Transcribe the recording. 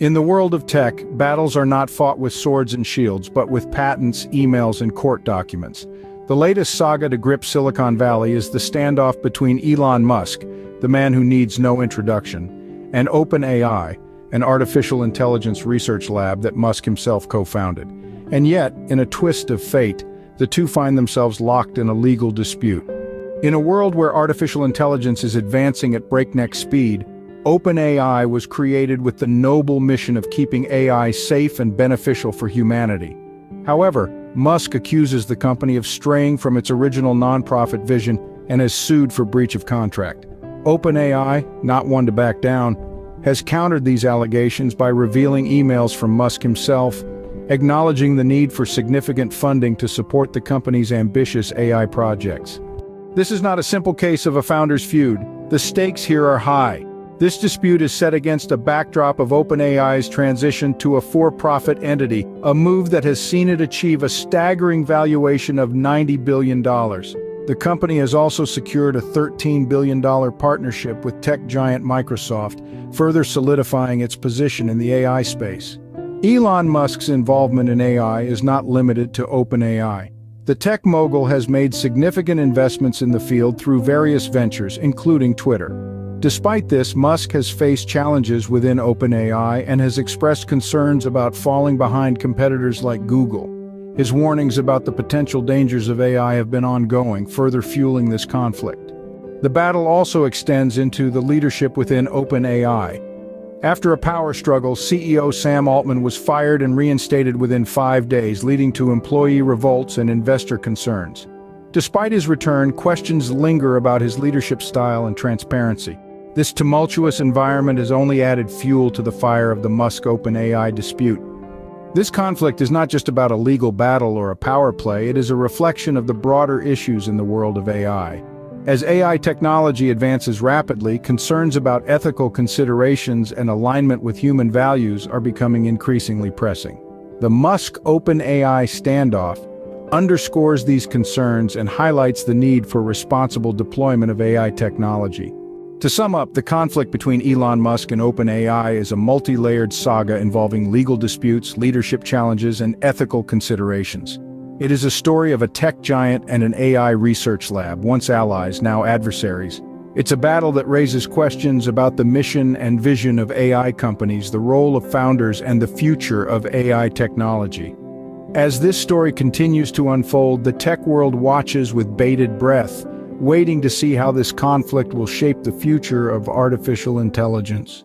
In the world of tech, battles are not fought with swords and shields, but with patents, emails, and court documents. The latest saga to grip Silicon Valley is the standoff between Elon Musk, the man who needs no introduction, and OpenAI, an artificial intelligence research lab that Musk himself co-founded. And yet, in a twist of fate, the two find themselves locked in a legal dispute. In a world where artificial intelligence is advancing at breakneck speed, OpenAI was created with the noble mission of keeping AI safe and beneficial for humanity. However, Musk accuses the company of straying from its original nonprofit vision and has sued for breach of contract. OpenAI, not one to back down, has countered these allegations by revealing emails from Musk himself, acknowledging the need for significant funding to support the company's ambitious AI projects. This is not a simple case of a founder's feud. The stakes here are high. This dispute is set against a backdrop of OpenAI's transition to a for-profit entity, a move that has seen it achieve a staggering valuation of $90 billion. The company has also secured a $13 billion partnership with tech giant Microsoft, further solidifying its position in the AI space. Elon Musk's involvement in AI is not limited to OpenAI. The tech mogul has made significant investments in the field through various ventures, including Twitter. Despite this, Musk has faced challenges within OpenAI and has expressed concerns about falling behind competitors like Google. His warnings about the potential dangers of AI have been ongoing, further fueling this conflict. The battle also extends into the leadership within OpenAI. After a power struggle, CEO Sam Altman was fired and reinstated within five days, leading to employee revolts and investor concerns. Despite his return, questions linger about his leadership style and transparency. This tumultuous environment has only added fuel to the fire of the Musk OpenAI dispute. This conflict is not just about a legal battle or a power play, it is a reflection of the broader issues in the world of AI. As AI technology advances rapidly, concerns about ethical considerations and alignment with human values are becoming increasingly pressing. The Musk OpenAI standoff underscores these concerns and highlights the need for responsible deployment of AI technology. To sum up, the conflict between Elon Musk and OpenAI is a multi-layered saga involving legal disputes, leadership challenges, and ethical considerations. It is a story of a tech giant and an AI research lab, once allies, now adversaries. It's a battle that raises questions about the mission and vision of AI companies, the role of founders, and the future of AI technology. As this story continues to unfold, the tech world watches with bated breath, waiting to see how this conflict will shape the future of artificial intelligence.